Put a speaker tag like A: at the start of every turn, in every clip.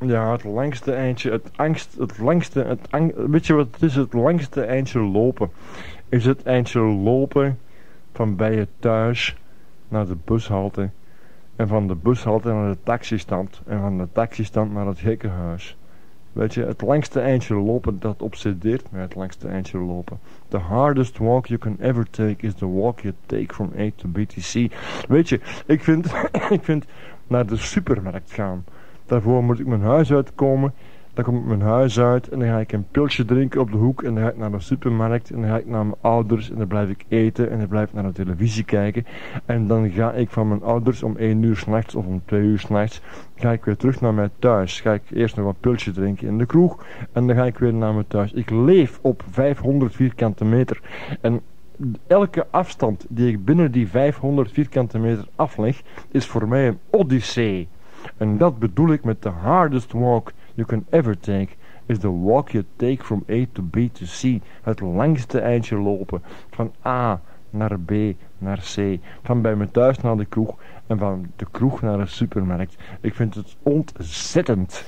A: Ja, het langste eindje, het angst, het langste, het ang, weet je wat het is? Het langste eindje lopen. Is het eindje lopen van bij je thuis naar de bushalte. En van de bushalte naar de taxistand. En van de taxistand naar het gekkenhuis. Weet je, het langste eindje lopen, dat obsedeert mij, het langste eindje lopen. The hardest walk you can ever take is the walk you take from A to B to C. Weet je, ik vind, ik vind naar de supermarkt gaan. Daarvoor moet ik mijn huis uitkomen. Dan kom ik mijn huis uit en dan ga ik een pilsje drinken op de hoek. En dan ga ik naar de supermarkt en dan ga ik naar mijn ouders. En dan blijf ik eten en dan blijf ik naar de televisie kijken. En dan ga ik van mijn ouders om 1 uur s'nachts of om 2 uur s'nachts. Ga ik weer terug naar mijn thuis. Ga ik eerst nog een pilsje drinken in de kroeg. En dan ga ik weer naar mijn thuis. Ik leef op 500 vierkante meter. En elke afstand die ik binnen die 500 vierkante meter afleg, is voor mij een odyssee. En dat bedoel ik met the hardest walk you can ever take is the walk you take from A to B to C. Het langste eindje lopen. Van A naar B naar C. Van bij me thuis naar de kroeg en van de kroeg naar de supermarkt. Ik vind het ontzettend.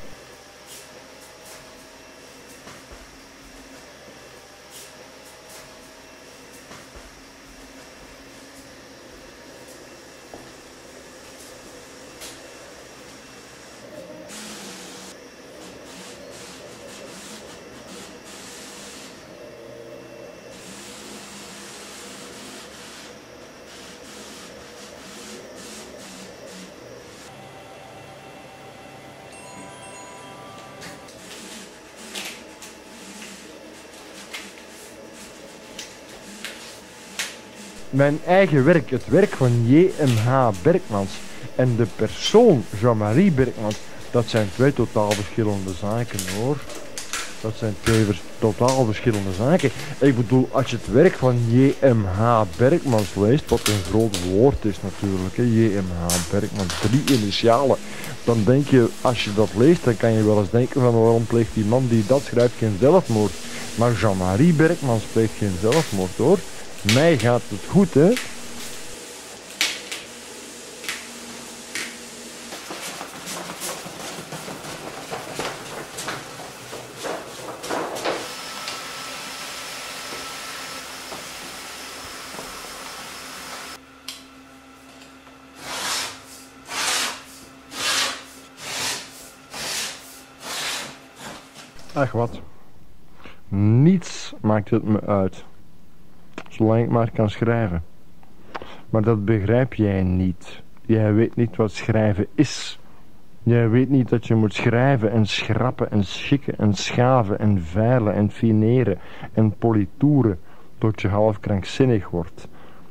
A: Mijn eigen werk, het werk van J.M.H. Berkmans en de persoon Jean-Marie Berkmans, dat zijn twee totaal verschillende zaken hoor. Dat zijn twee totaal verschillende zaken. Ik bedoel, als je het werk van J.M.H. Berkmans leest, wat een groot woord is natuurlijk, J.M.H. Berkmans, drie initialen, dan denk je, als je dat leest, dan kan je wel eens denken van waarom pleegt die man die dat schrijft geen zelfmoord. Maar Jean-Marie Berkmans pleegt geen zelfmoord hoor. Mij gaat het goed, hè? Ach wat. Niets maakt het me uit zolang ik maar kan schrijven. Maar dat begrijp jij niet. Jij weet niet wat schrijven is. Jij weet niet dat je moet schrijven en schrappen en schikken en schaven en veilen en fineren en politoeren tot je half krankzinnig wordt.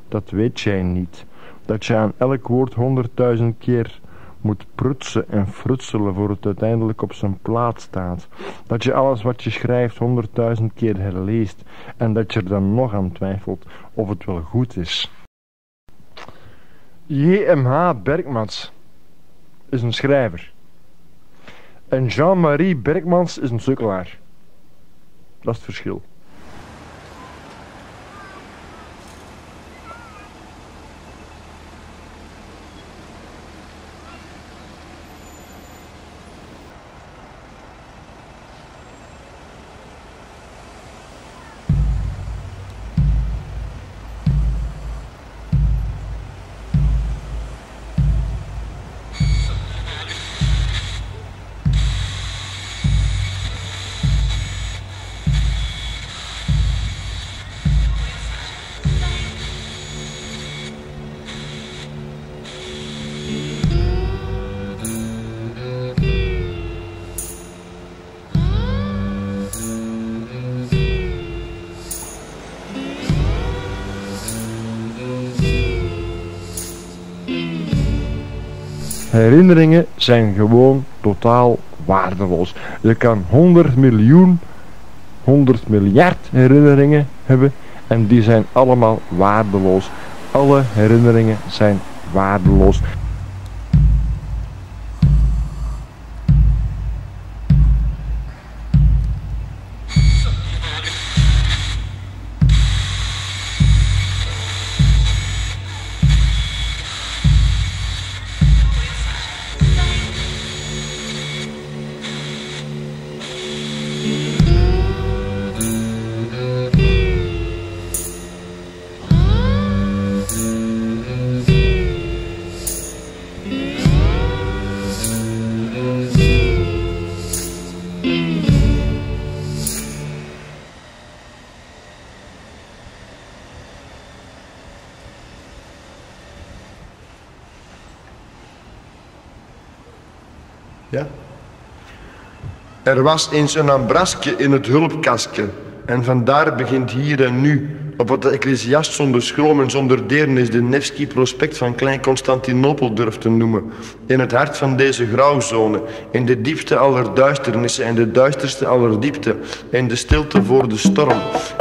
A: Dat weet jij niet. Dat je aan elk woord honderdduizend keer moet prutsen en frutselen voor het uiteindelijk op zijn plaats staat. Dat je alles wat je schrijft honderdduizend keer herleest en dat je er dan nog aan twijfelt of het wel goed is. J.M.H. Bergmans is een schrijver. En Jean-Marie Bergmans is een sukkelaar. Dat is het verschil. Herinneringen zijn gewoon totaal waardeloos. Je kan 100 miljoen, 100 miljard herinneringen hebben en die zijn allemaal waardeloos. Alle herinneringen zijn waardeloos.
B: Ja? Er was eens een ambrasje in het hulpkastje. En vandaar begint hier en nu op wat de ecclesiast zonder schroom en zonder deernis de Nevski-prospect van Klein Constantinopel durft te noemen. In het hart van deze grauwzone, in de diepte aller duisternissen en de duisterste aller diepte, in de stilte voor de storm,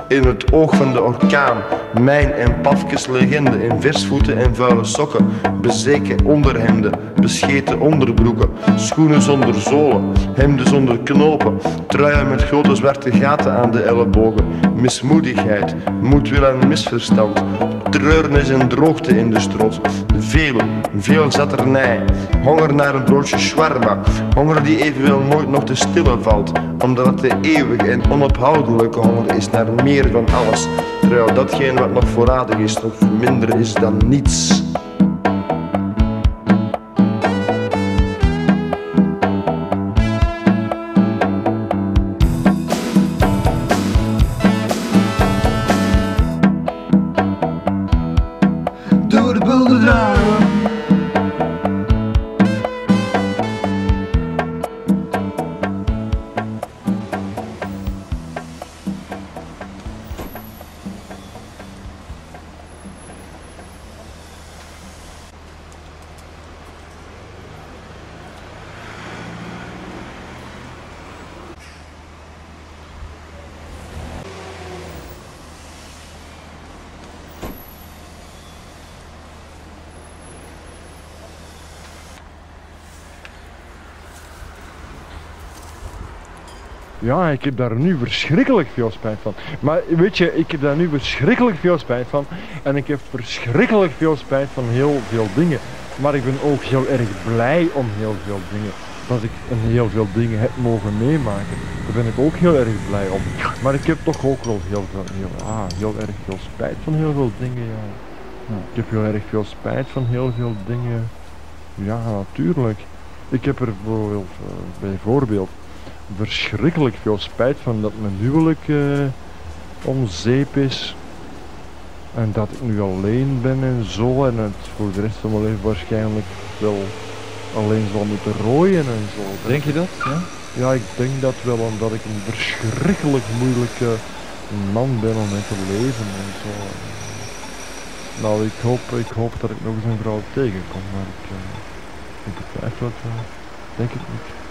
B: in het oog van de orkaan, mijn en Pafkes legende, in versvoeten en vuile sokken, bezeken onderhemden, bescheten onderbroeken, schoenen zonder zolen, hemden zonder knopen, truien met grote zwarte gaten aan de ellebogen, mismoedigheid, moedwil en misverstand, treurnis en droogte in de strot, veel, veel zatternij, honger naar een broodje shawarma, honger die evenwel nooit nog te stillen valt, omdat het de eeuwige en onophoudelijke honger is naar meer van alles, terwijl datgene wat nog voorradig is nog minder is dan niets.
A: Ja, ik heb daar nu verschrikkelijk veel spijt van. Maar weet je, ik heb daar nu verschrikkelijk veel spijt van. En ik heb verschrikkelijk veel spijt van heel veel dingen. Maar ik ben ook heel erg blij om heel veel dingen. Dat ik een heel veel dingen heb mogen meemaken. Daar ben ik ook heel erg blij om. Maar ik heb toch ook wel heel, veel, heel, ah, heel erg veel spijt van heel veel dingen, ja. Ja, Ik heb heel erg veel spijt van heel veel dingen. Ja, natuurlijk. Ik heb er bijvoorbeeld, bijvoorbeeld verschrikkelijk veel spijt van dat mijn huwelijk eh, om zeep is. En dat ik nu alleen ben en zo. En het voor de rest van mijn leven waarschijnlijk wel alleen zal moeten rooien en zo.
C: Denk je dat? Ja?
A: Ja, ik denk dat wel omdat ik een verschrikkelijk moeilijke man ben om mee te leven en zo. Nou, ik hoop, ik hoop dat ik nog eens een vrouw tegenkom, maar ik, uh, ik betwijfel het wel. Denk het niet.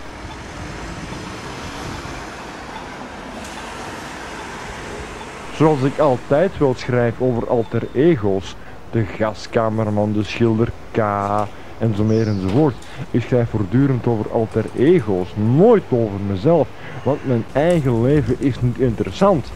A: Zoals ik altijd wel schrijf over alter ego's. De gaskamerman, de schilder K. En zo meer enzovoort. Ik schrijf voortdurend over alter ego's. Nooit over mezelf. Want mijn eigen leven is niet interessant.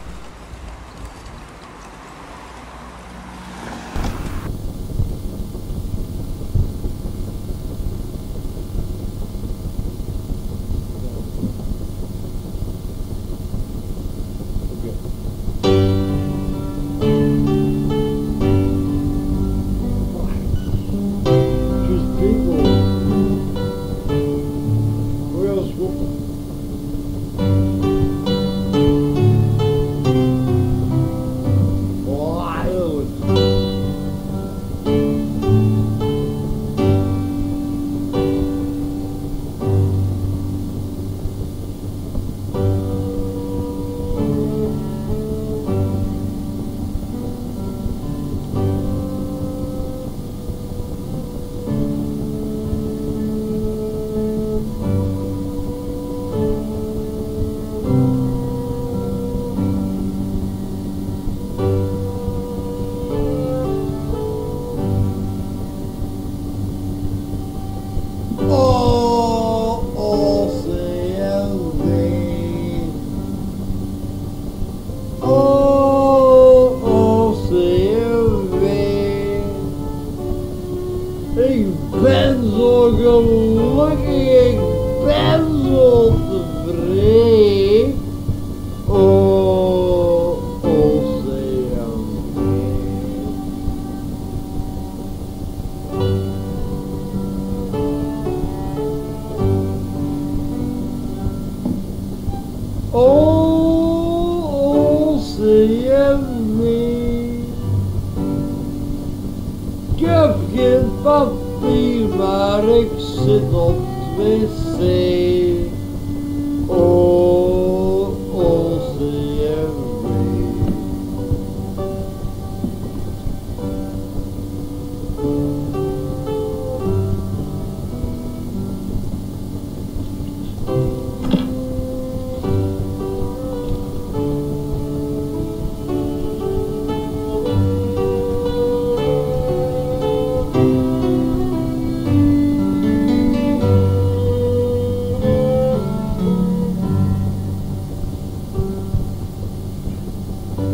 D: Ik heb geen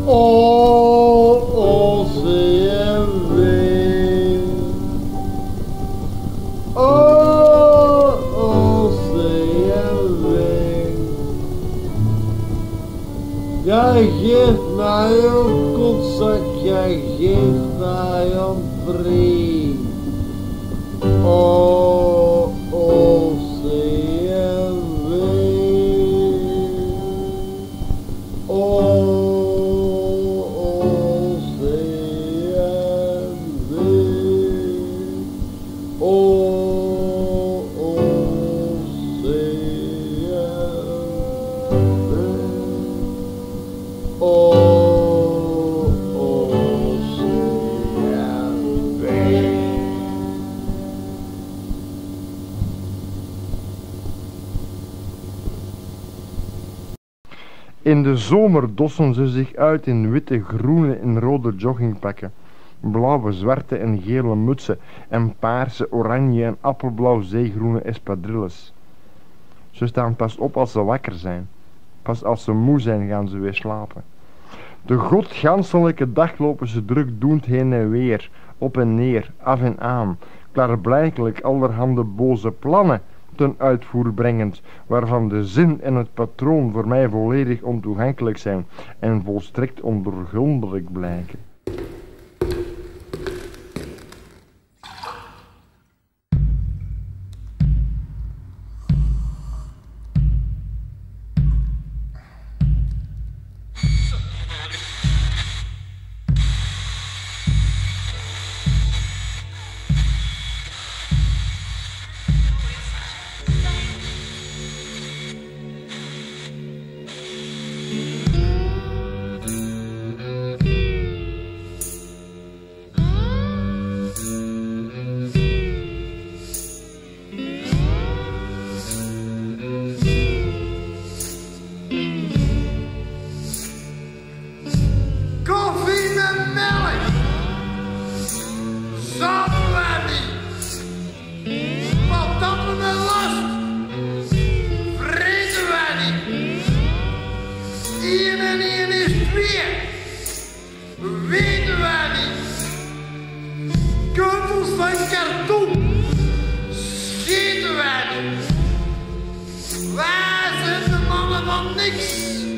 D: O, OCMW. O, OCMW. Jij geeft mij een kotzak, jij geeft mij een brief.
A: In de zomer dossen ze zich uit in witte, groene en rode joggingpakken. Blauwe, zwarte en gele mutsen en paarse, oranje en appelblauw zeegroene espadrilles. Ze staan pas op als ze wakker zijn. Pas als ze moe zijn gaan ze weer slapen. De godganselijke dag lopen ze druk doend heen en weer, op en neer, af en aan, klaarblijkelijk allerhande boze plannen ten uitvoer brengend, waarvan de zin en het patroon voor mij volledig ontoegankelijk zijn en volstrekt ondoorgrondelijk blijken.
C: Zijn